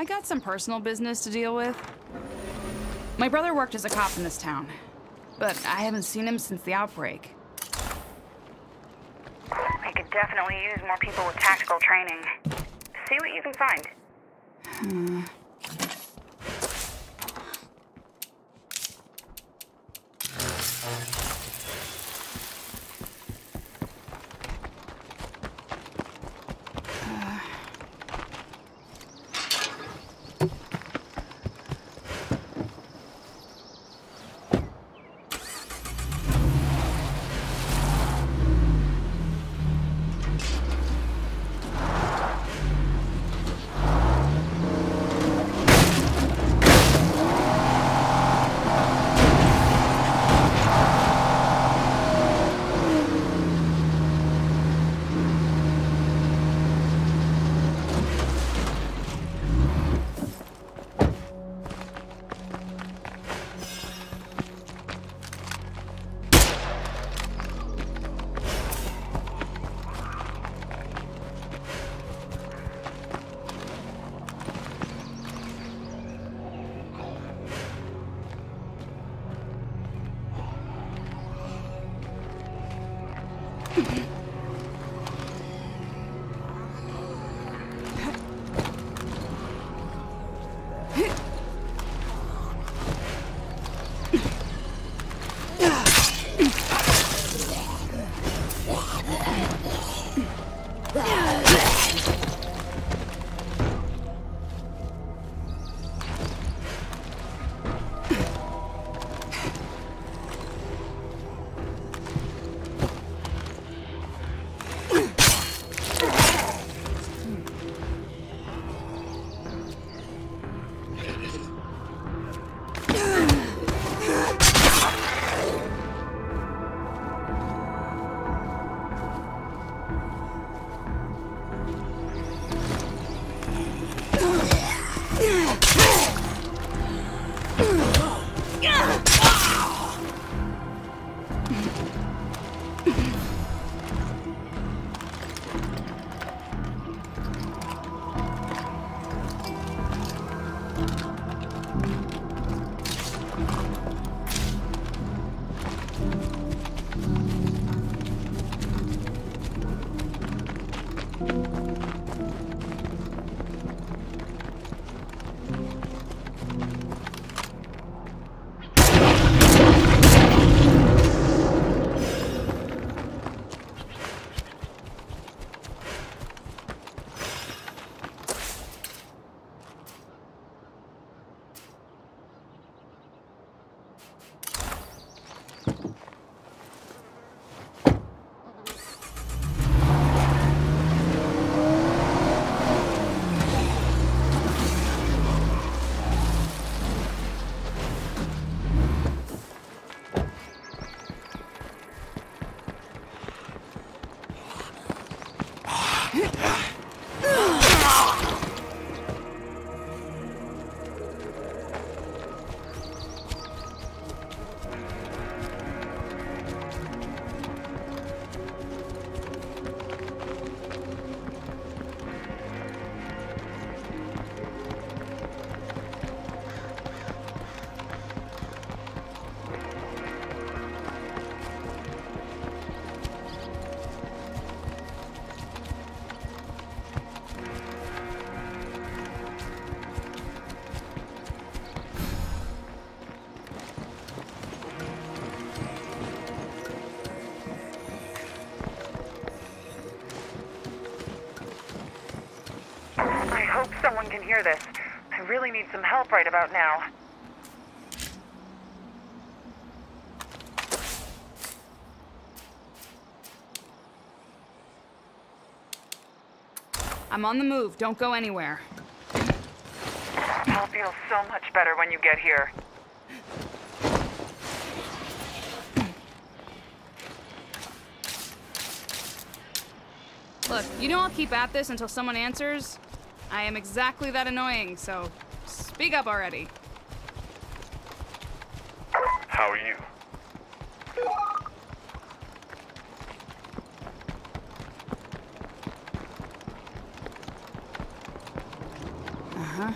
I got some personal business to deal with. My brother worked as a cop in this town, but I haven't seen him since the outbreak. We could definitely use more people with tactical training. See what you can find. Hmm. Someone can hear this. I really need some help right about now. I'm on the move. Don't go anywhere. I'll feel so much better when you get here. Look, you know I'll keep at this until someone answers. I am exactly that annoying, so speak up already. How are you? Uh-huh.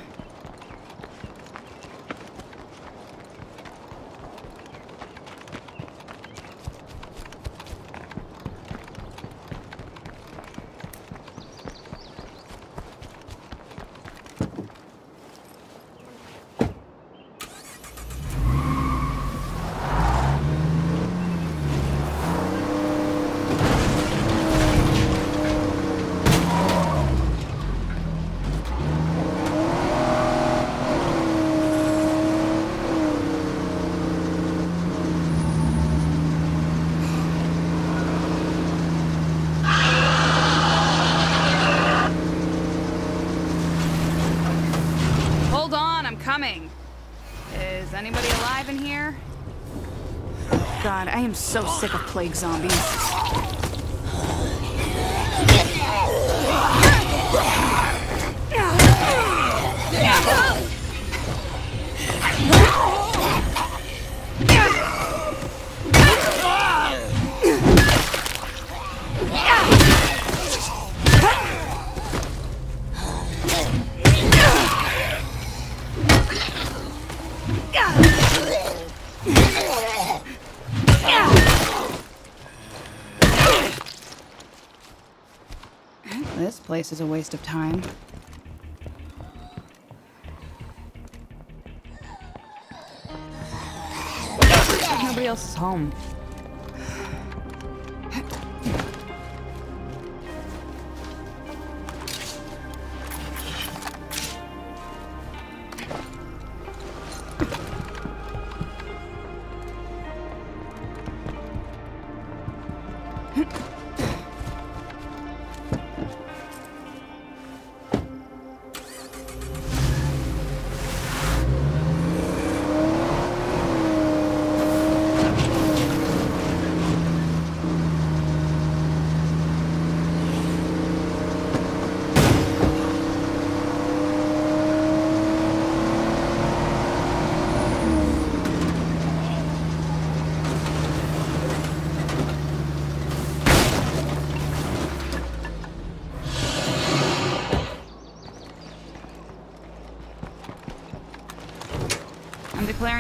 Hold on, I'm coming. Is anybody alive in here? God, I am so sick of plague zombies. This place is a waste of time. Nobody else is home.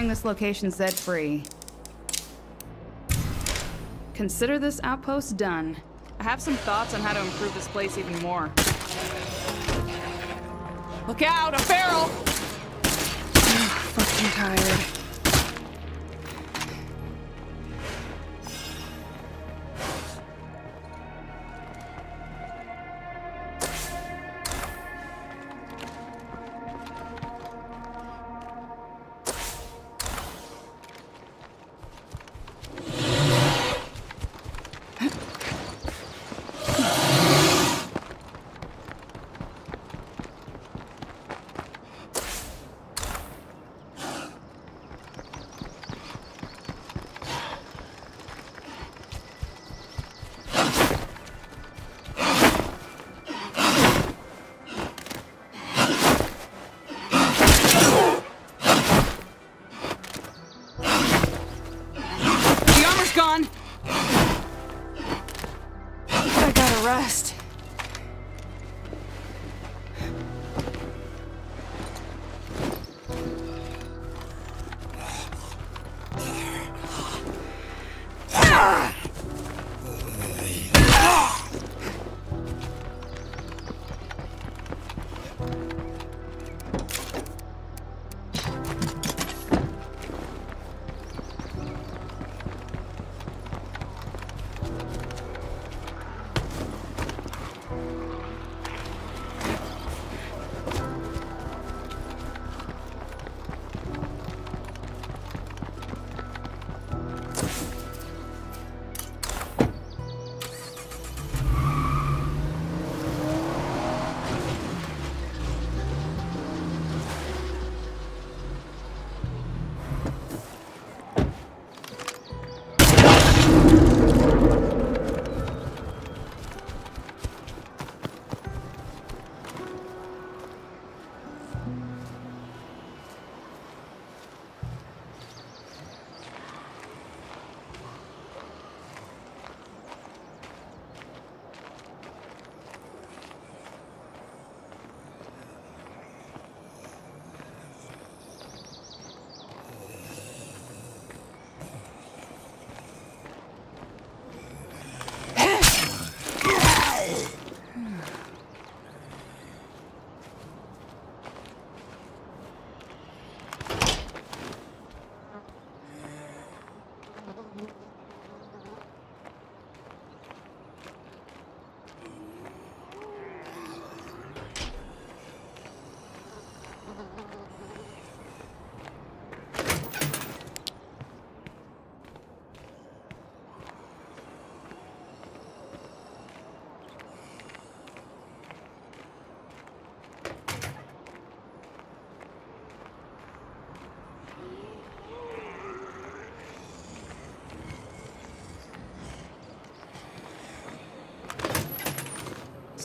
This location Zed free. Consider this outpost done. I have some thoughts on how to improve this place even more. Look out, a feral! Fucking tired.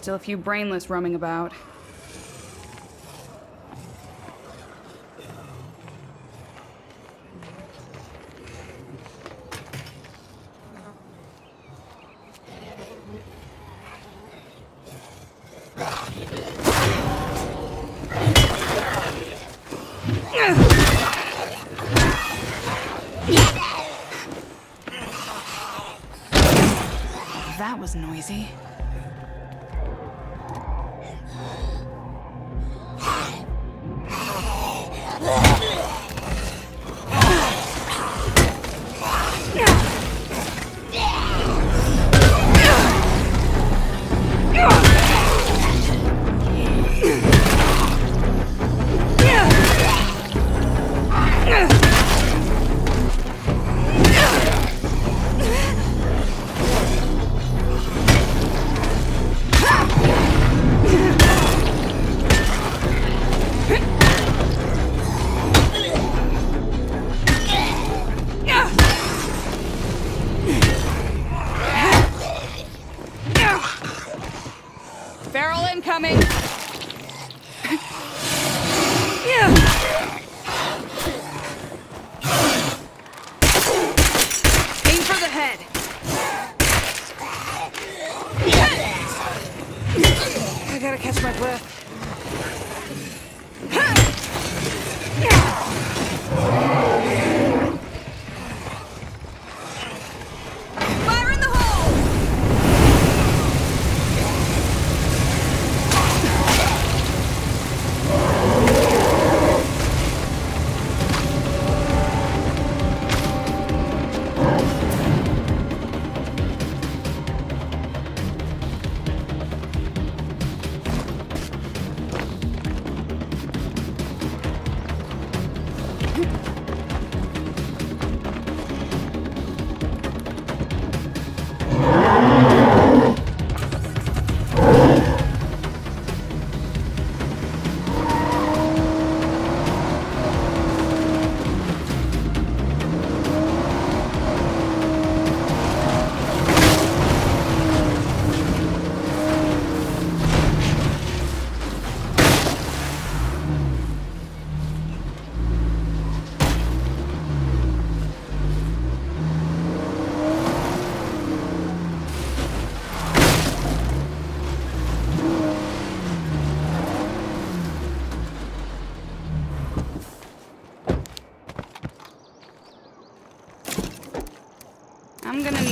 Still a few brainless roaming about. That was noisy.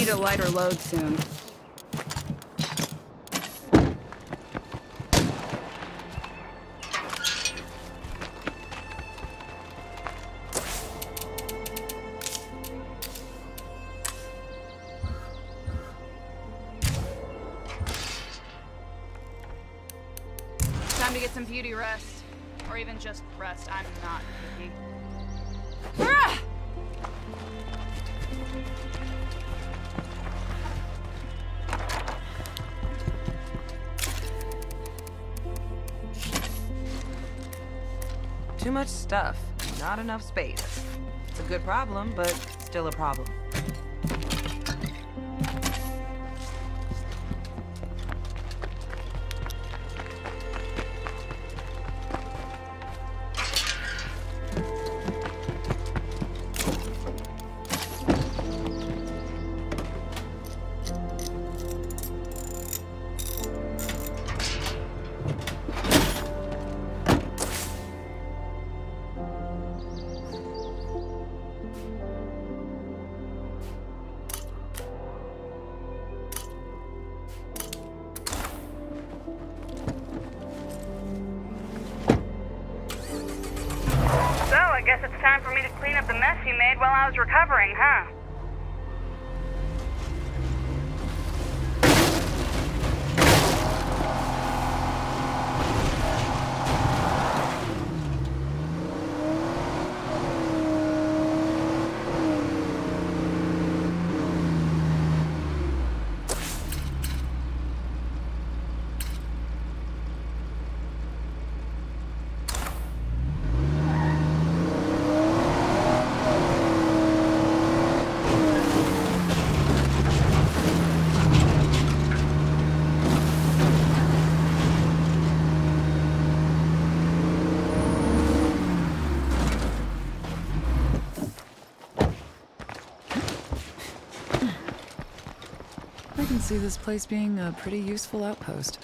Need a lighter load soon. Stuff, not enough space. It's a good problem, but still a problem. See this place being a pretty useful outpost.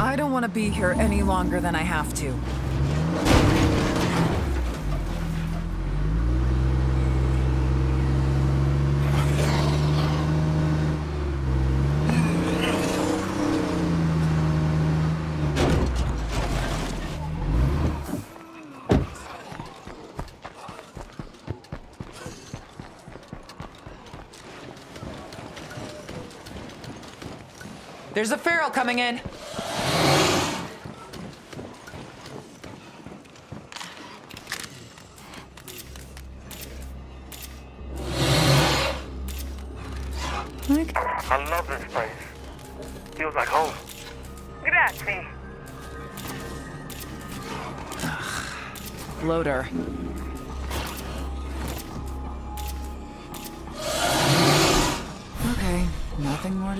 I don't want to be here any longer than I have to. There's a feral coming in. Like, I love this place. Feels like home. Grazie. bloater.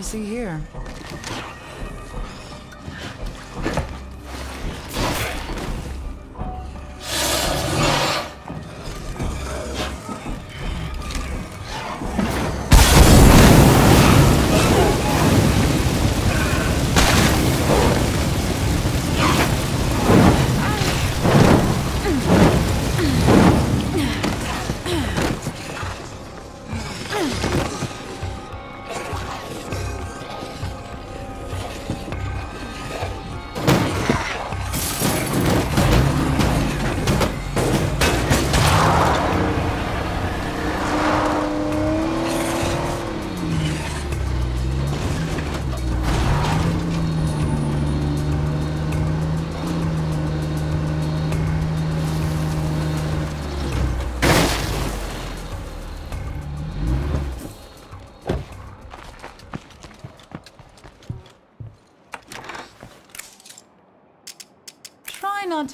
See here.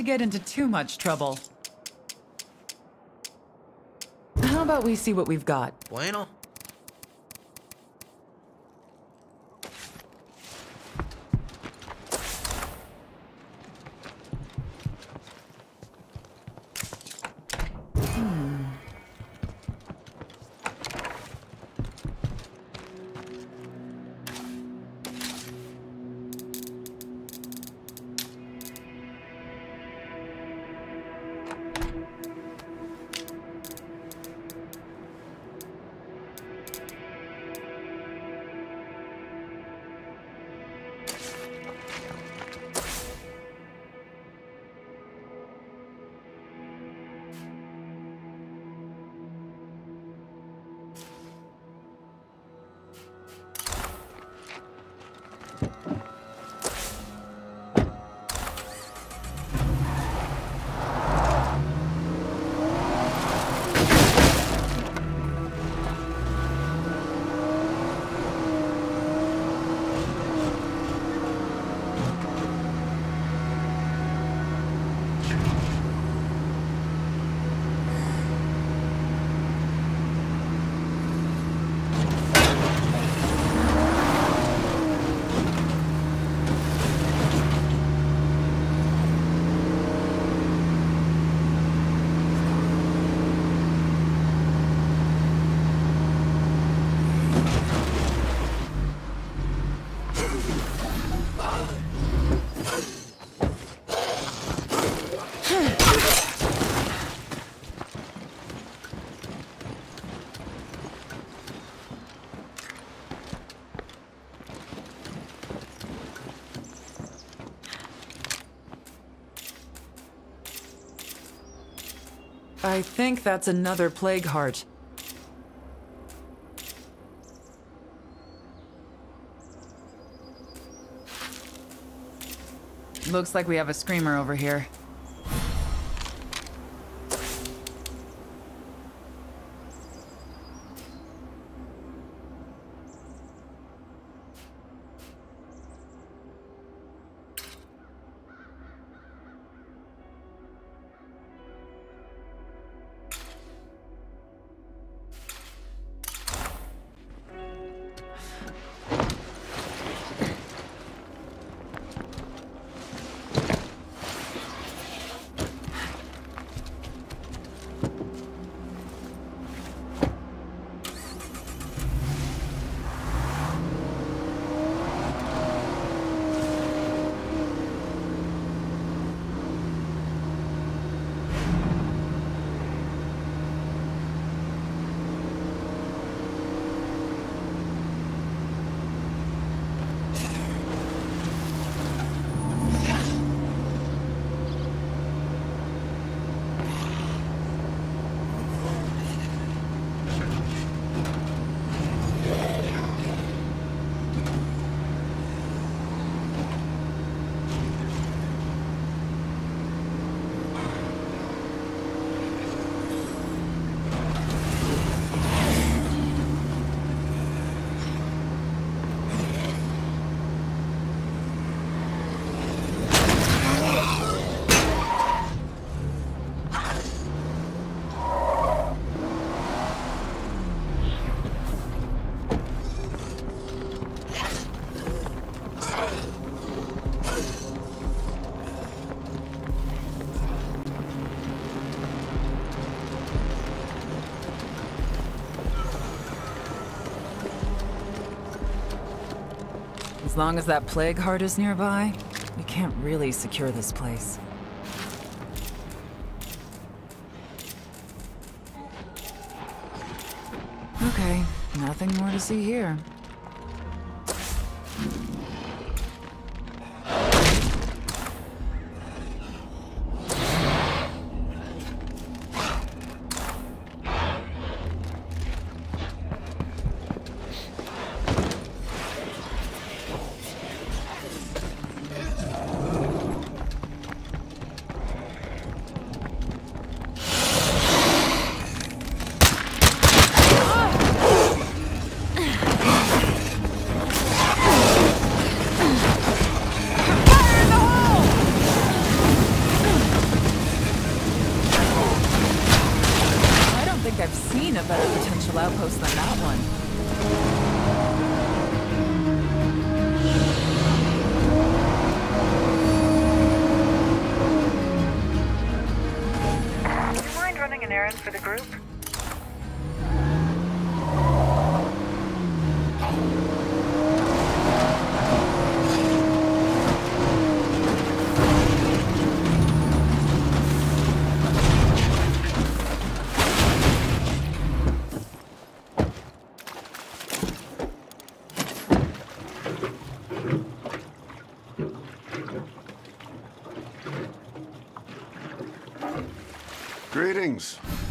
Get into too much trouble. How about we see what we've got? Bueno. I think that's another plague heart. Looks like we have a screamer over here. As long as that plague heart is nearby, we can't really secure this place. Okay, nothing more to see here.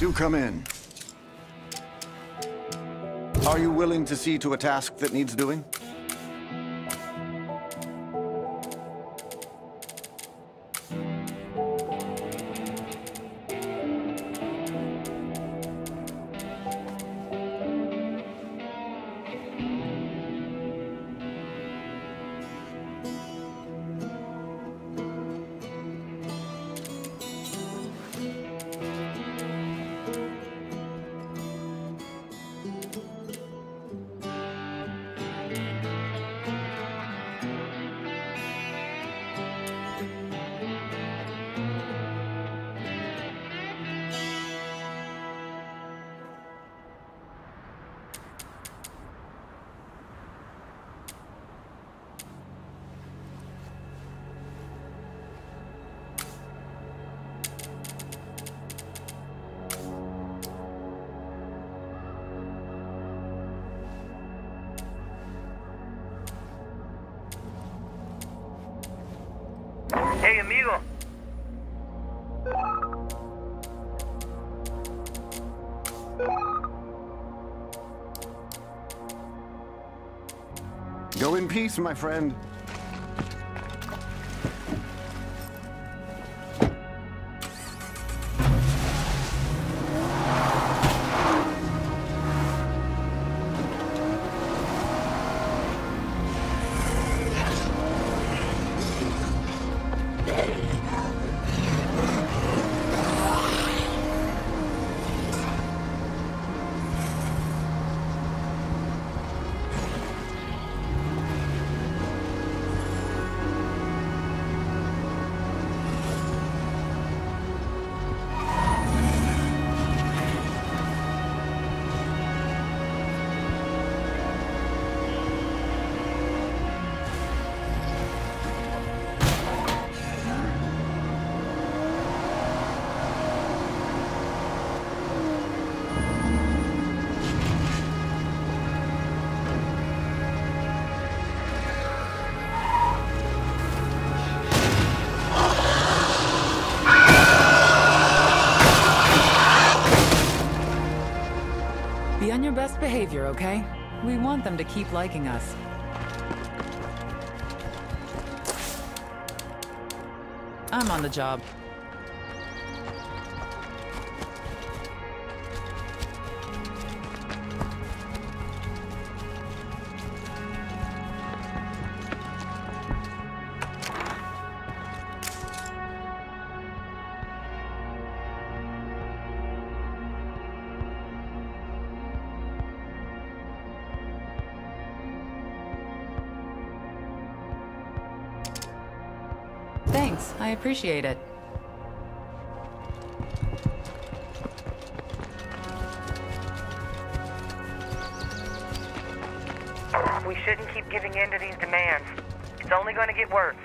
Do come in. Are you willing to see to a task that needs doing? Go in peace, my friend. Your best behavior, okay? We want them to keep liking us. I'm on the job. Appreciate it. We shouldn't keep giving in to these demands. It's only going to get worse.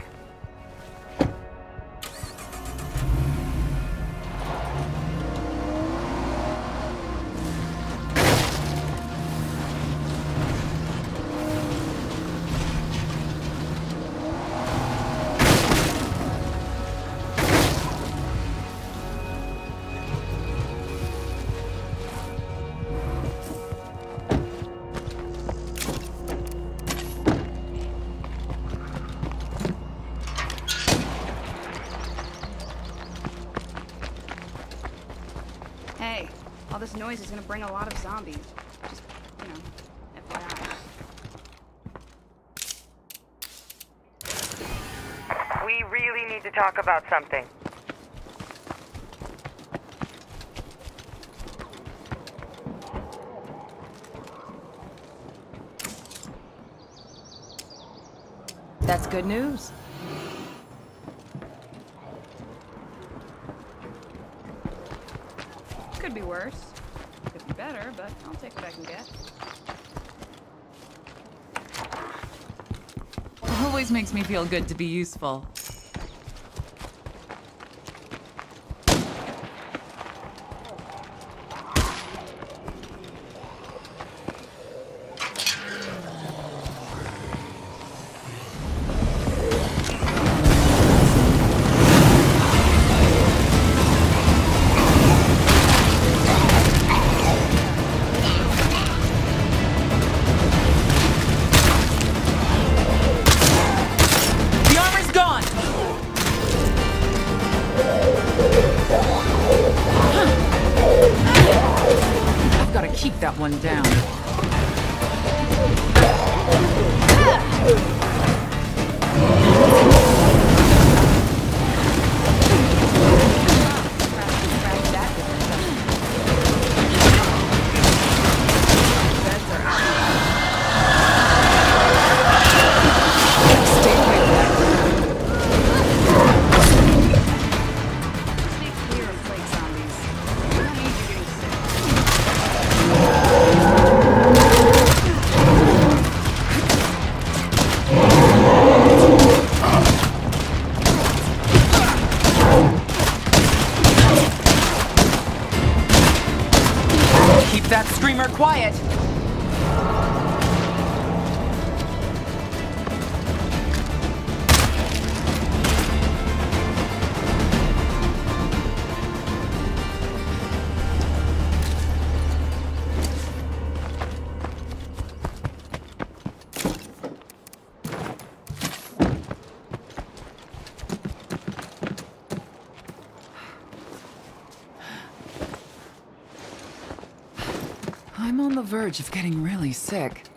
Noise is gonna bring a lot of zombies. Just, you know, FYI. We really need to talk about something. That's good news. Could be worse. Could be better, but I'll take what I can get. Always makes me feel good to be useful. Of getting really sick.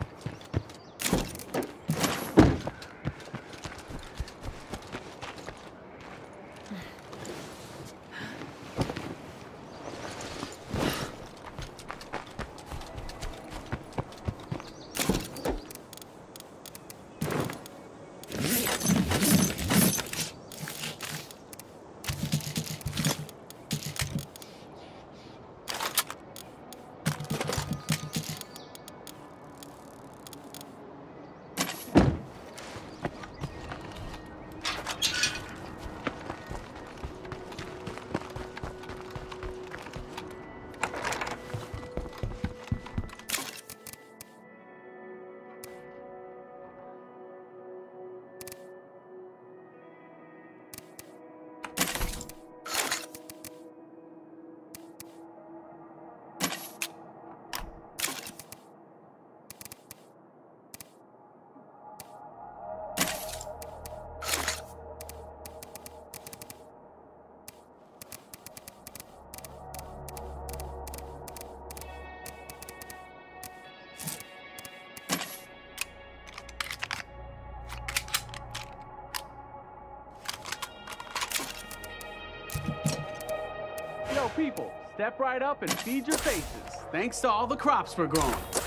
Step right up and feed your faces. Thanks to all the crops we're growing.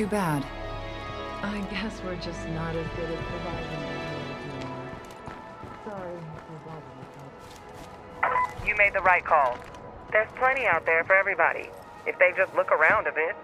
Too bad. I guess we're just not as good at providing the anymore. Sorry for bothering you. You made the right call. There's plenty out there for everybody. If they just look around a bit.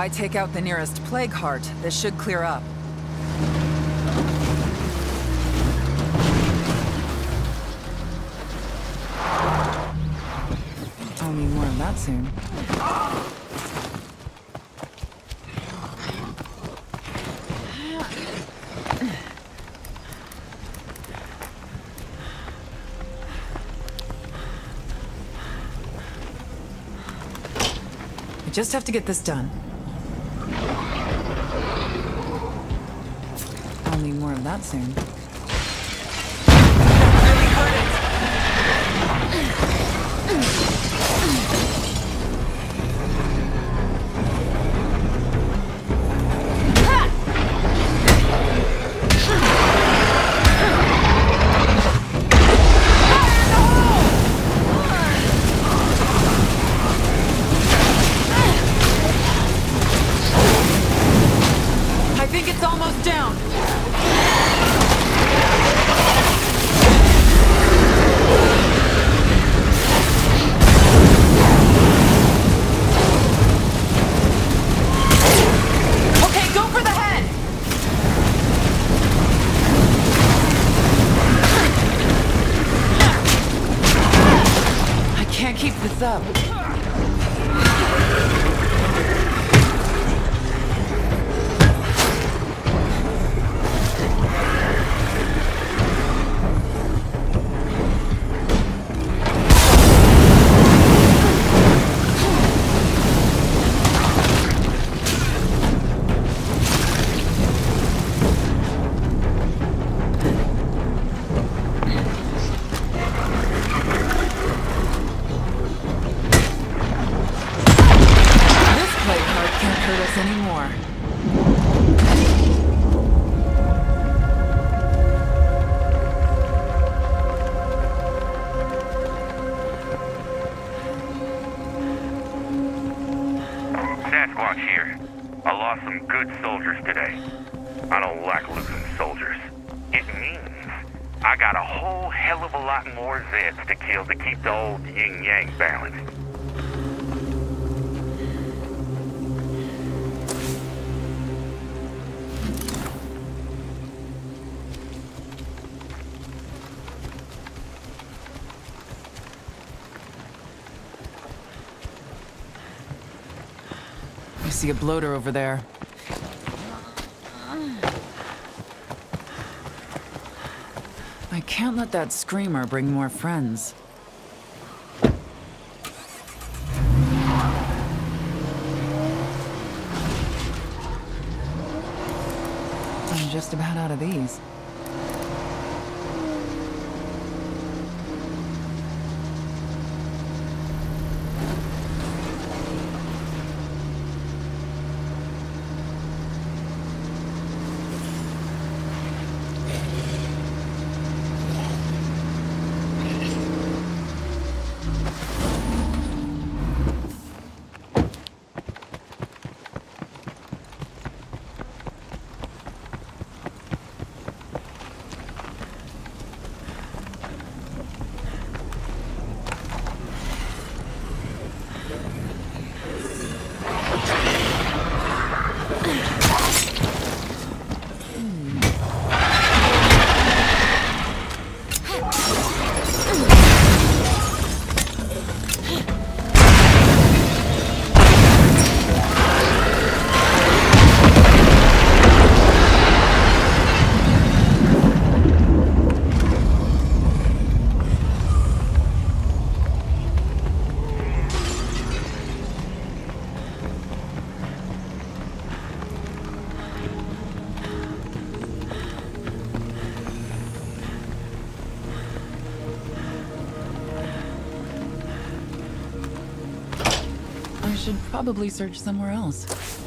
I take out the nearest plague heart, this should clear up. I'll need more of that soon. I just have to get this done. That soon. watch here. I lost some good soldiers today. I don't like losing soldiers. It means I got a whole hell of a lot more Zeds to kill to keep the old yin-yang balanced. See a bloater over there. I can't let that screamer bring more friends. I'm just about out of these. Should probably search somewhere else.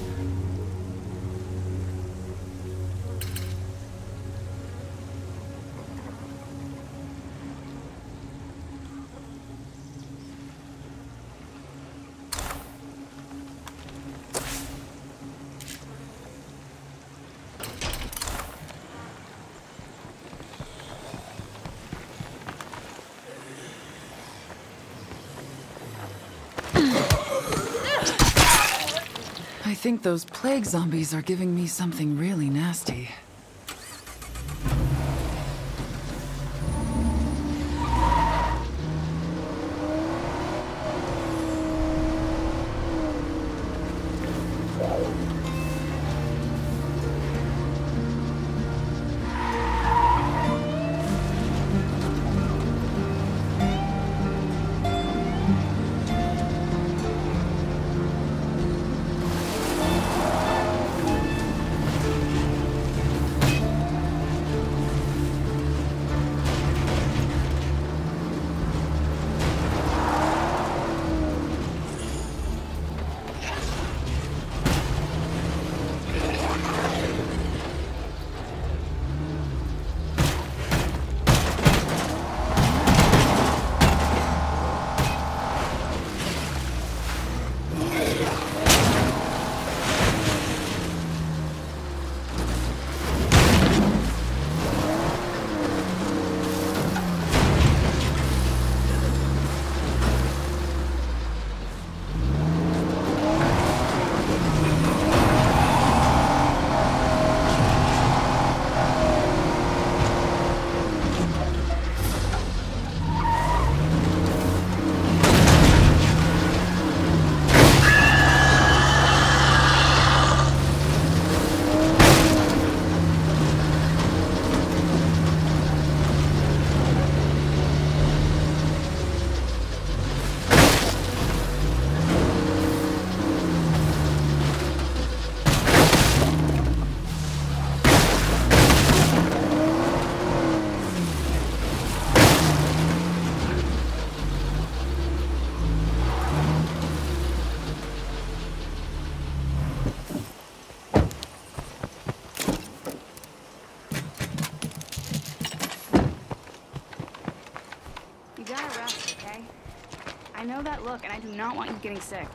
Those plague zombies are giving me something really nasty. look, and I do not want you getting sick.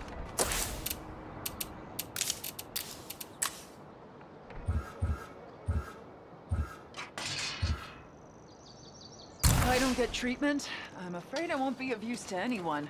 If I don't get treatment, I'm afraid I won't be of use to anyone.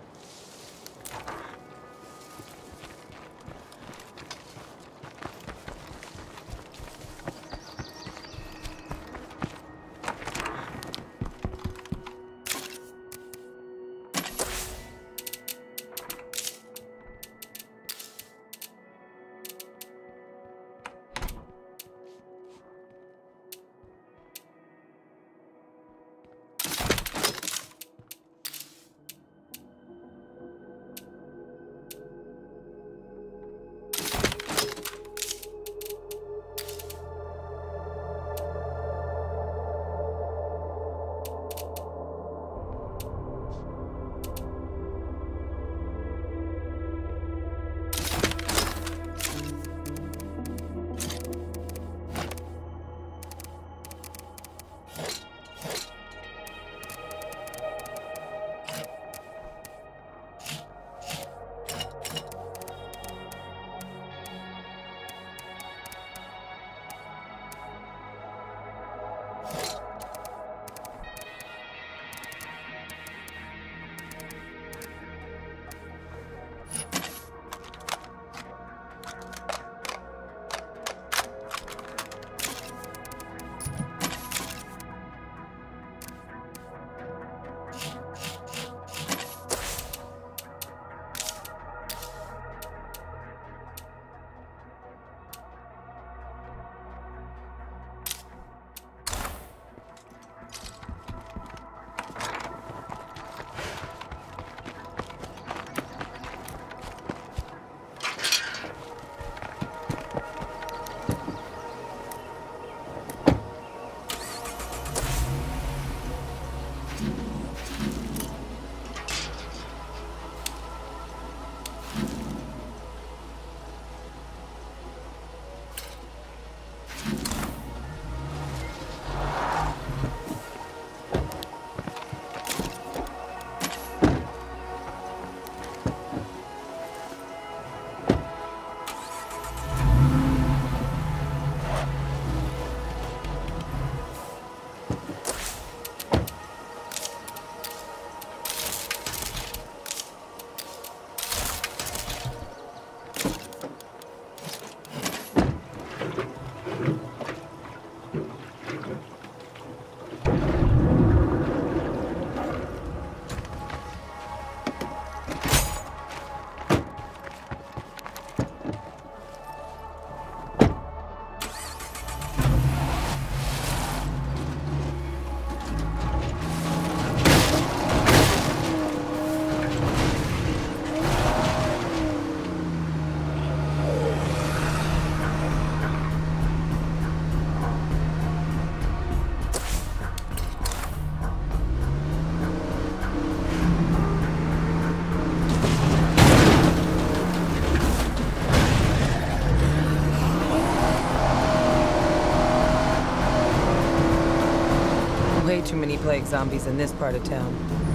too many plague zombies in this part of town.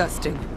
disgusting.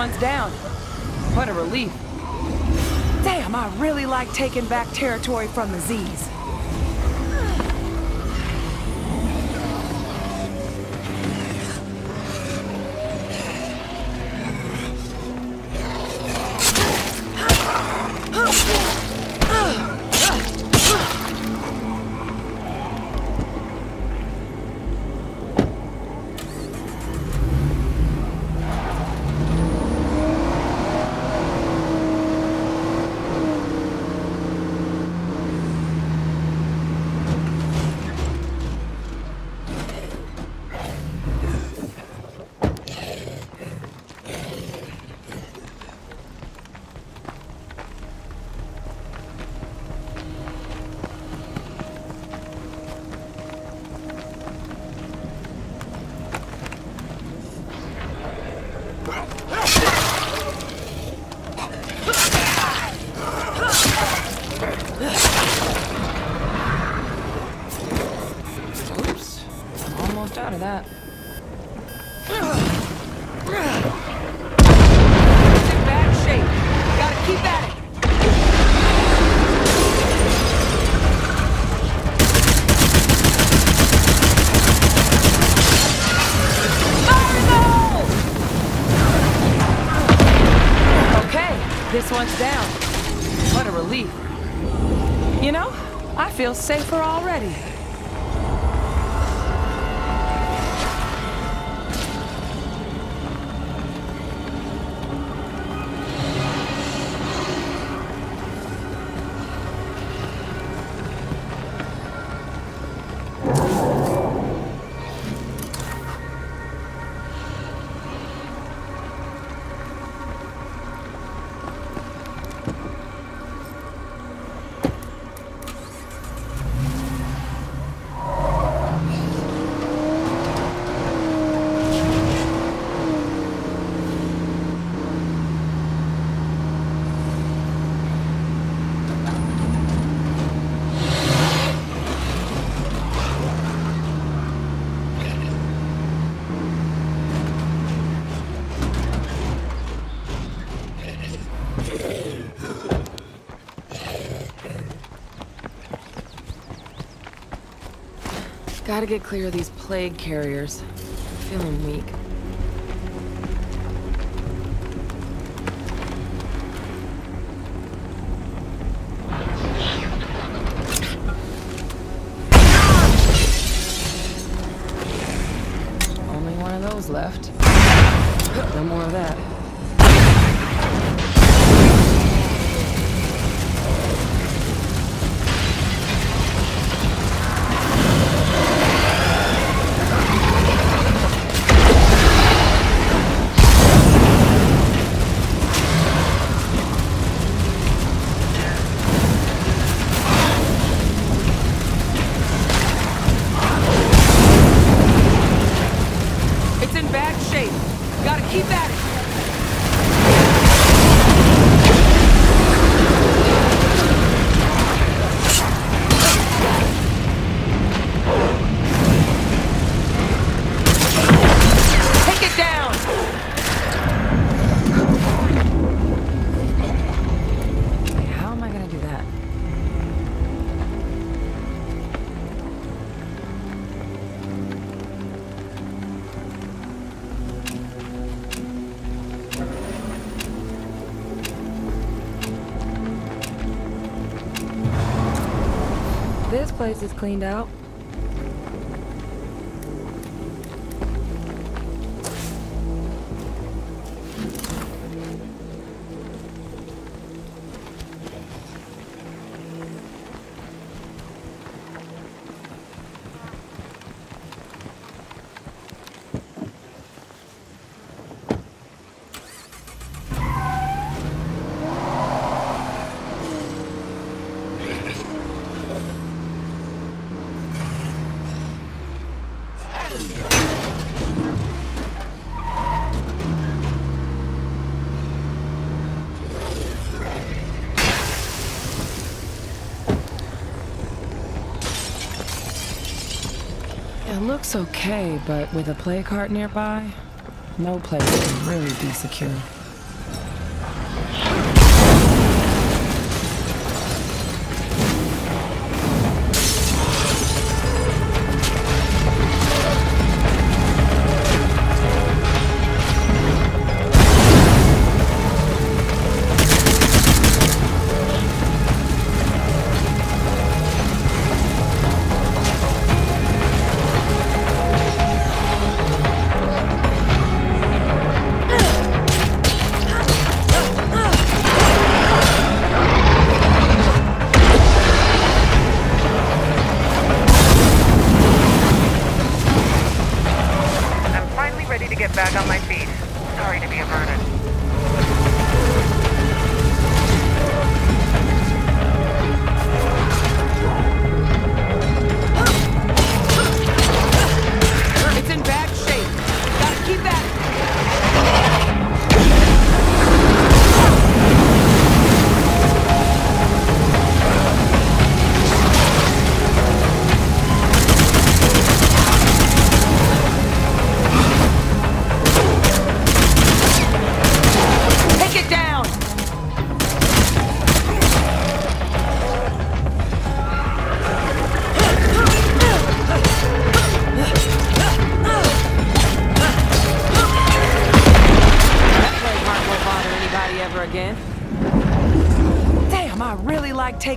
One's down. What a relief. Damn, I really like taking back territory from the Z's. Safer already. Gotta get clear of these plague carriers. I'm Feeling weak. Place is cleaned out. It looks okay, but with a plague heart nearby, no place can really be secure.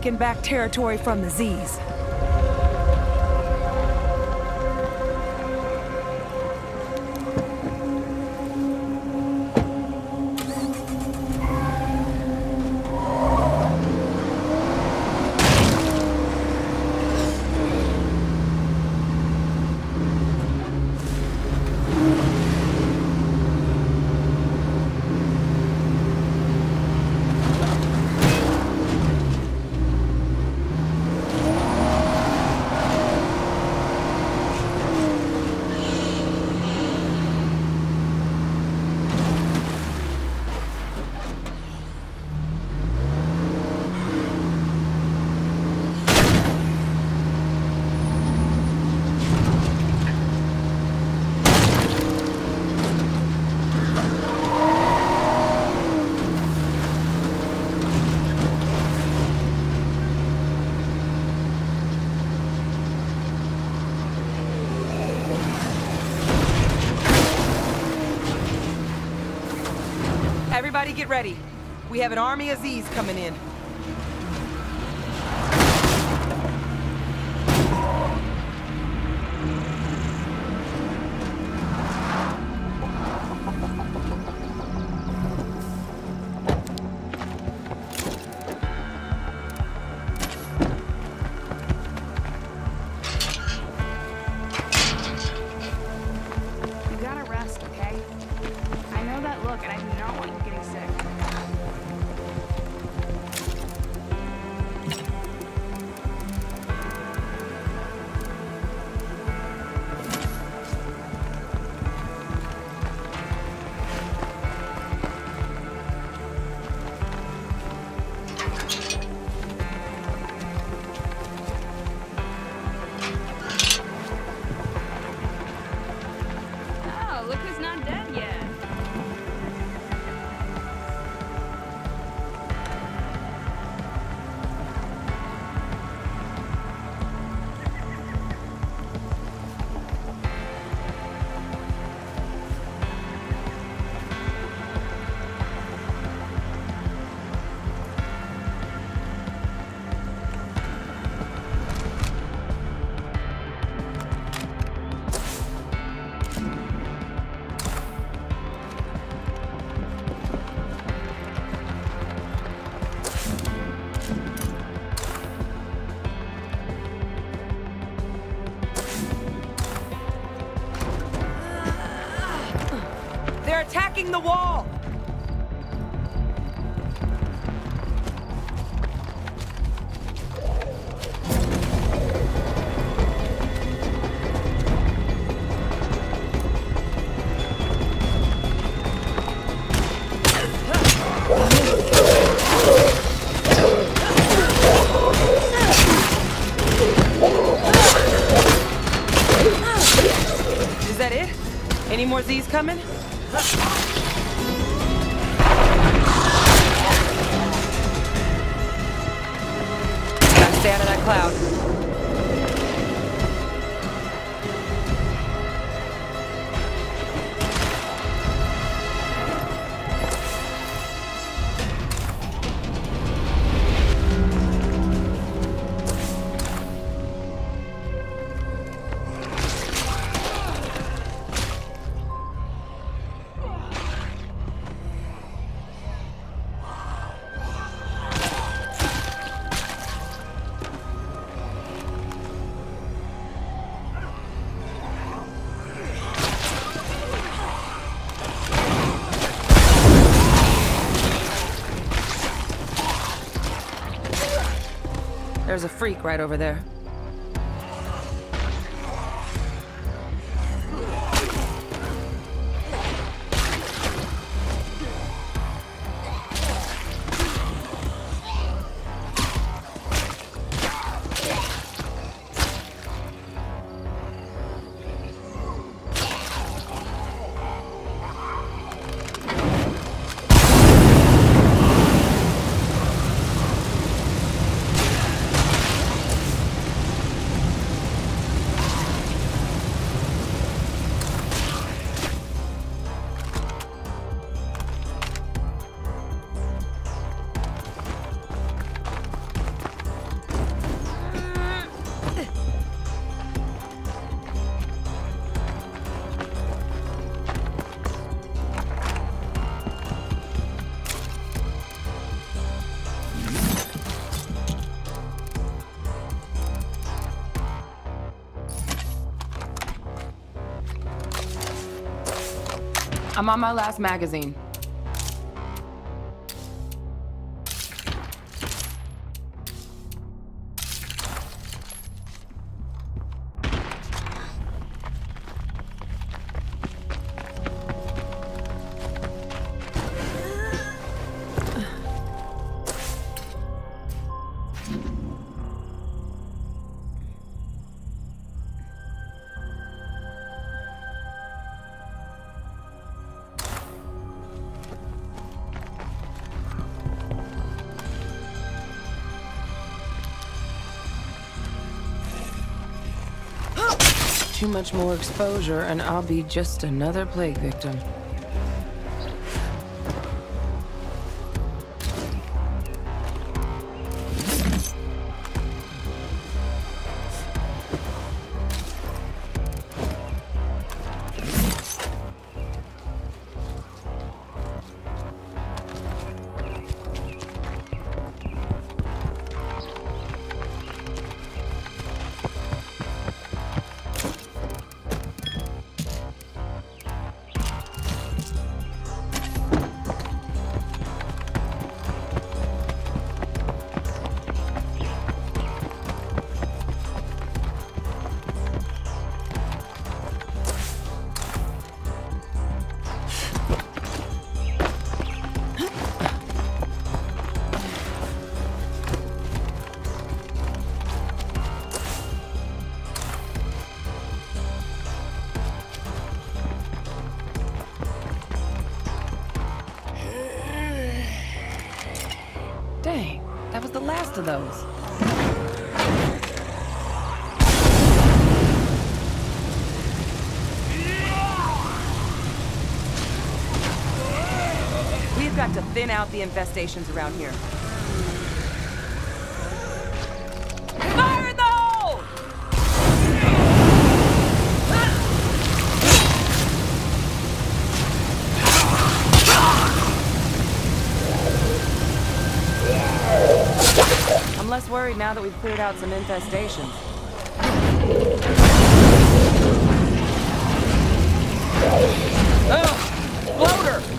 taken back territory from the Z's. Get ready. We have an army of Z's coming in. hitting the wall. There's a freak right over there. I'm on my last magazine. Too much more exposure, and I'll be just another plague victim. Out the infestations around here. I'm less worried now that we've cleared out some infestations. Ugh! Bloater!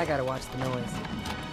I gotta watch the noise.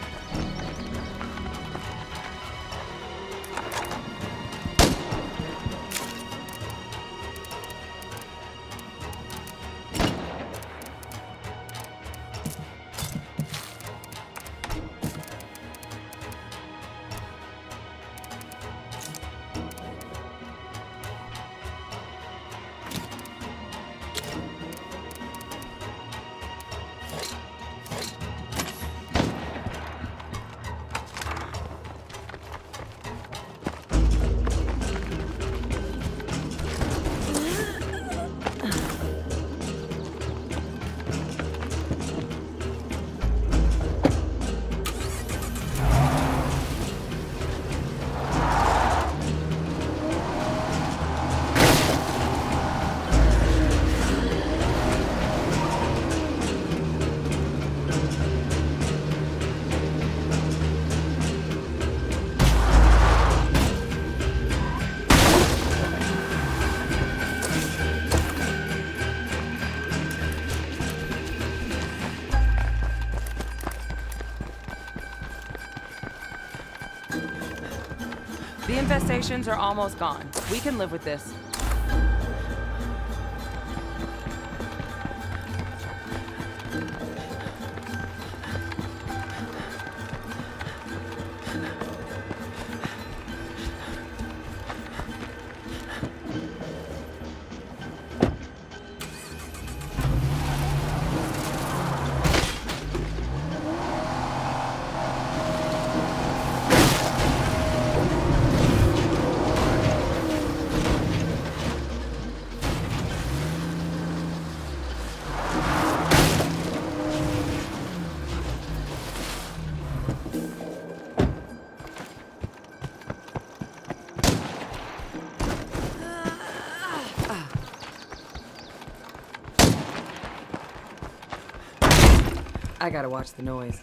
The infestations are almost gone. We can live with this. I gotta watch the noise.